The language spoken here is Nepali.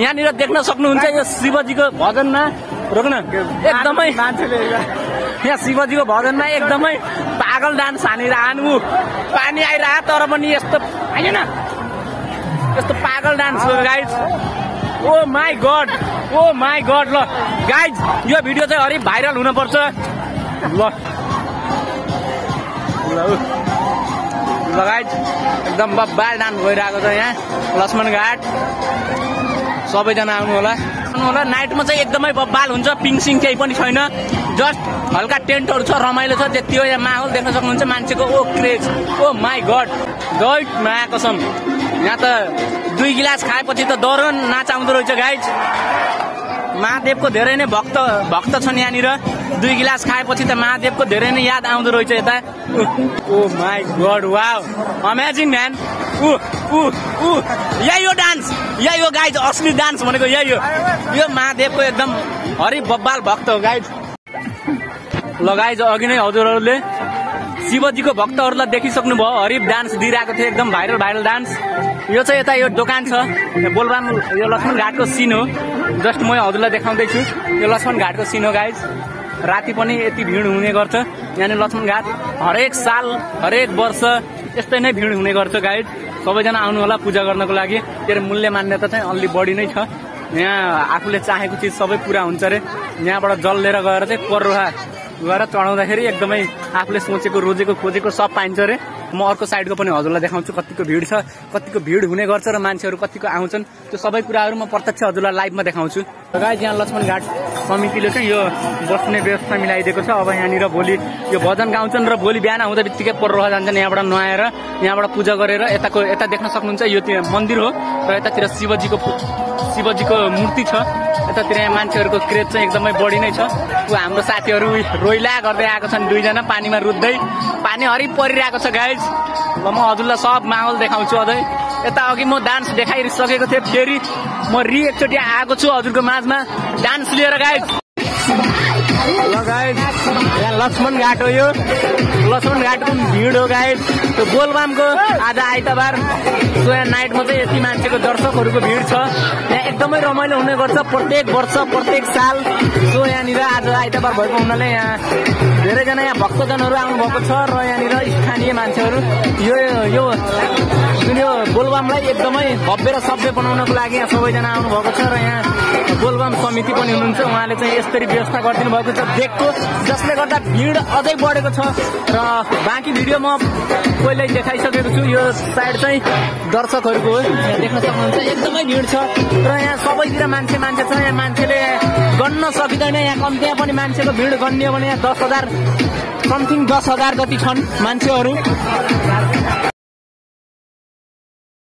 यहाँनिर देख्न सक्नुहुन्छ यो शिवजीको भजनमा। रोक्न एकदमै। यहाँ शिवजीको भजनमा एकदमै पागल डान्स हानेर हानु पानी आइरह तर पनि यस्तो होइन यस्तो पागल डान्स हो guys oh my god oh my god ल। गाइज यो भिडियो चाहिँ हरि भाइरल हुनुपर्छ। ल। ल गाइज एकदम बब्बाल डान्स भइरहेको छ यहाँ। लक्ष्मण घाट। सबैजना आउनु होला। आउनु होला। नाइटमा चाहिँ एकदमै बब्बाल हुन्छ। पिङ सिङ केही पनि छैन। जस्ट हल्का टेन्टहरू छ रमाइलो छ। त्यति हो। यहाँ माहौल देख्न सक्नुहुन्छ मान्छेको। ओ क्रेज। Oh my god. गइट मा कसम। यहाँ त दुई गिलास खाएपछि त डर नाच आउँदो रहेछ गाइज महादेवको धेरै नै भक्त भक्त छन् यहाँनिर। दुई गिलास खाएपछि त महादेवको धेरै नै याद आउँदो रहेछ यता। ओ my god wow amazing man ऊ ऊ ऊ यही हो डान्स यही हो गाइज असली डान्स भनेको यही हो। यो महादेवको एकदम हरि बब्बाल भक्त हो गाइज ल गाइज अघि नै हजुरहरूले शिवजीको भक्तहरूलाई देखिसक्नु भयो हरिफ डान्स दिइरहेको थियो एकदम भाइरल भाइरल डान्स। यो चाहिँ यता यो दोकान छ बोलबाम यो लक्ष्मण घाटको सिन हो। जस्ट म हजुरलाई देखाउँदैछु यो लक्ष्मण घाटको सिन हो गाइज राति पनि यति भिड हुने गर्छ यहाँनिर लक्ष्मण घाट हरेक साल हरेक वर्ष यस्तै नै भिड हुने गर्छ गाइज सबैजना आउनु होला पूजा गर्नको लागि। तेरो मूल्य मान्यता चाहिँ अलि बढी नै छ। यहाँ आफूले चाहेको चिज सबै पुरा हुन्छ अरे। यहाँबाट जल लिएर गएर चाहिँ पर्रोहा गएर चढाउँदाखेरि एकदमै आफूले सोचेको रोजेको खोजेको सब पाइन्छ अरे। म अर्को साइडको पनि हजुरलाई देखाउँछु कतिको भिड छ कतिको भिड हुने गर्छ र मान्छेहरू कतिको आउँछन्। त्यो सबै कुराहरू म प्रत्यक्ष हजुरलाई लाइभमा देखाउँछु। गाइज यहाँ लक्ष्मण घाट समितिले चाहिँ यो बस्ने व्यवस्था मिलाइदिएको छ। अब यहाँनिर भोलि यो भजन गाउँछन् र भोलि बिहान आउँदा बित्तिकै पर्रोह जान्छन्। यहाँबाट नुहाएर यहाँबाट पूजा गरेर यताको यता देख्न सक्नुहुन्छ यो मन्दिर हो र यतातिर शिवजीको शिवजीको मूर्ति छ। यतातिर यहाँ मान्छेहरूको क्रेज चाहिँ एकदमै बढी नै छ। हाम्रो साथीहरू रोइला गर्दै आएको छन् दुईजना पानीमा रुच्दै पानी हरि परिरहेको छ गाइज ल म हजुरलाई सब माहौल देखाउँछु अझै। यता अघि म डान्स देखाइसकेको थिएँ फेरि। म रि एकचोटि आएको छु हजुरको माझमा। डान्स लिएर गाइज ल गाइज यहाँ लक्ष्मण घाट हो यो। लक्ष्मण घाटको भिड हो गाइज त्यो बोलबामको आज आइतबार। सो यहाँ नाइटमा चाहिँ यति मान्छेको दर्शकहरूको भिड छ। यहाँ एकदमै रमाइलो हुने गर्छ प्रत्येक वर्ष प्रत्येक साल। सो यहाँनिर आज आइतबार भएको हुनाले यहाँ धेरैजना यहाँ भक्तजनहरू आउनुभएको छ र यहाँनिर स्थानीय मान्छेहरू। यो यो जुन यो बोलबामलाई एकदमै भव्य र सभ्य बनाउनको लागि यहाँ सबैजना आउनुभएको छ र यहाँ बोलबाम समिति पनि हुनुहुन्छ। उहाँले चाहिँ यसरी व्यवस्था गरिदिनु भएको छ। देखको जसले गर्दा भिड अझै बढेको छ र बाँकी भिडियो म पहिल्यै देखाइसकेको छु। यो साइड चाहिँ दर्शकहरूको हो देख्न सक्नुहुन्छ। एकदमै भिड छ र यहाँ सबैतिर मान्छे मान्छे छ। यहाँ मान्छेले गन्न सकिँदैन। यहाँ कम्तीमा पनि मान्छेको भिड गनियो भने यहाँ दस हजार समथिङ दस हजार जति छन् मान्छेहरू।